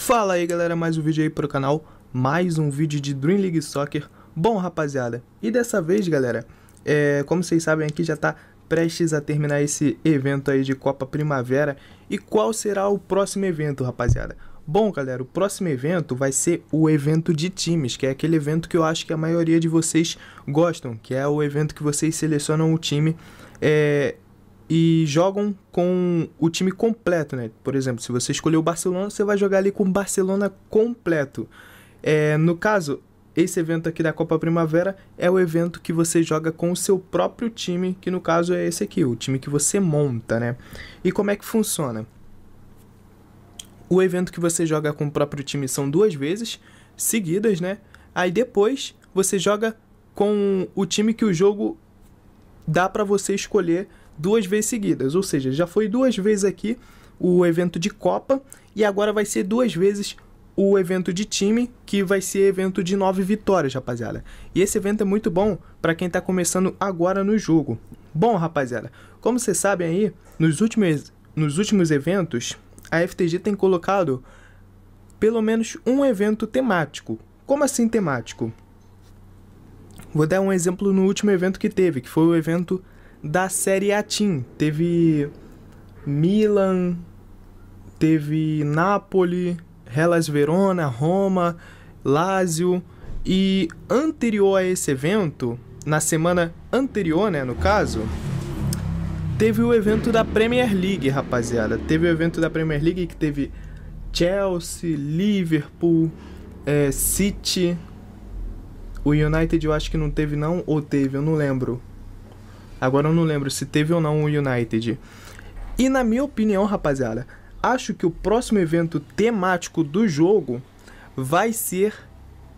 Fala aí galera, mais um vídeo aí pro canal, mais um vídeo de Dream League Soccer. Bom rapaziada, e dessa vez galera, é, como vocês sabem aqui já tá prestes a terminar esse evento aí de Copa Primavera. E qual será o próximo evento rapaziada? Bom galera, o próximo evento vai ser o evento de times, que é aquele evento que eu acho que a maioria de vocês gostam, que é o evento que vocês selecionam o time é, e jogam com o time completo, né? Por exemplo, se você escolher o Barcelona, você vai jogar ali com o Barcelona completo. É, no caso, esse evento aqui da Copa Primavera é o evento que você joga com o seu próprio time, que no caso é esse aqui, o time que você monta, né? E como é que funciona? O evento que você joga com o próprio time são duas vezes seguidas, né? Aí depois você joga com o time que o jogo dá para você escolher duas vezes seguidas. Ou seja, já foi duas vezes aqui o evento de Copa e agora vai ser duas vezes o evento de time, que vai ser evento de nove vitórias, rapaziada. E esse evento é muito bom para quem está começando agora no jogo. Bom, rapaziada, como vocês sabem aí, nos últimos, nos últimos eventos, a FTG tem colocado pelo menos um evento temático. Como assim temático? Vou dar um exemplo no último evento que teve, que foi o evento da Série A Team. Teve Milan, teve Napoli, Hellas Verona, Roma, Lazio e anterior a esse evento, na semana anterior, né, no caso, teve o evento da Premier League, rapaziada. Teve o evento da Premier League que teve Chelsea, Liverpool, é, City. O United eu acho que não teve não, ou teve, eu não lembro. Agora eu não lembro se teve ou não o United. E na minha opinião, rapaziada, acho que o próximo evento temático do jogo vai ser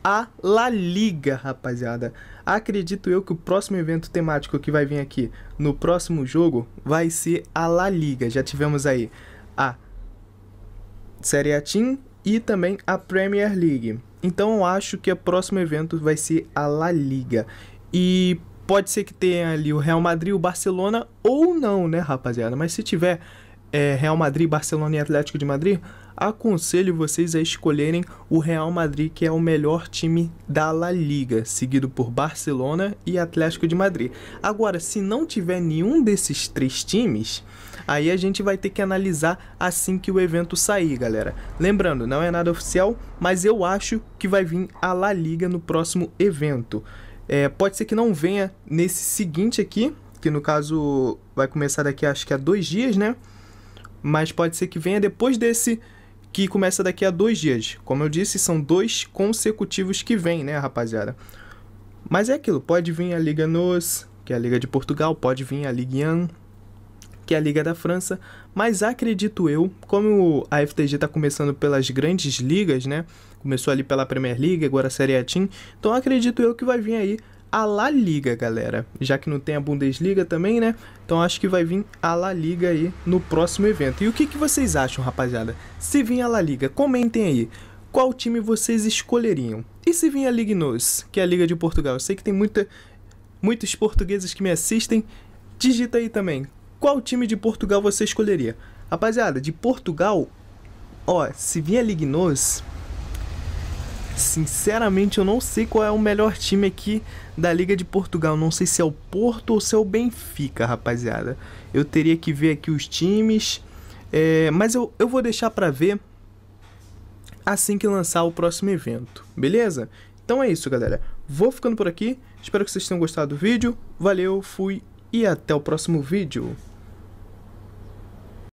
a La Liga, rapaziada. Acredito eu que o próximo evento temático que vai vir aqui no próximo jogo vai ser a La Liga. Já tivemos aí a Série A Team e também a Premier League. Então eu acho que o próximo evento vai ser a La Liga. E Pode ser que tenha ali o Real Madrid, o Barcelona ou não, né, rapaziada? Mas se tiver é, Real Madrid, Barcelona e Atlético de Madrid, aconselho vocês a escolherem o Real Madrid, que é o melhor time da La Liga, seguido por Barcelona e Atlético de Madrid. Agora, se não tiver nenhum desses três times, aí a gente vai ter que analisar assim que o evento sair, galera. Lembrando, não é nada oficial, mas eu acho que vai vir a La Liga no próximo evento. É, pode ser que não venha nesse seguinte aqui, que no caso vai começar daqui acho que a dois dias, né? Mas pode ser que venha depois desse que começa daqui a dois dias. Como eu disse, são dois consecutivos que vem, né, rapaziada? Mas é aquilo, pode vir a Liga NOS, que é a Liga de Portugal, pode vir a Ligue 1, que é a Liga da França, mas acredito eu, como a FTG está começando pelas grandes ligas, né? Começou ali pela Premier League, agora a Série A Team, então acredito eu que vai vir aí a La Liga, galera. Já que não tem a Bundesliga também, né? Então acho que vai vir a La Liga aí no próximo evento. E o que, que vocês acham, rapaziada? Se vir a La Liga, comentem aí. Qual time vocês escolheriam? E se vir a Liga Nos, que é a Liga de Portugal? Eu sei que tem muita, muitos portugueses que me assistem. Digita aí também qual time de Portugal você escolheria? Rapaziada, de Portugal, ó, se vier Lignos, sinceramente eu não sei qual é o melhor time aqui da Liga de Portugal. Não sei se é o Porto ou se é o Benfica, rapaziada. Eu teria que ver aqui os times, é, mas eu, eu vou deixar para ver assim que lançar o próximo evento, beleza? Então é isso, galera. Vou ficando por aqui. Espero que vocês tenham gostado do vídeo. Valeu, fui e até o próximo vídeo.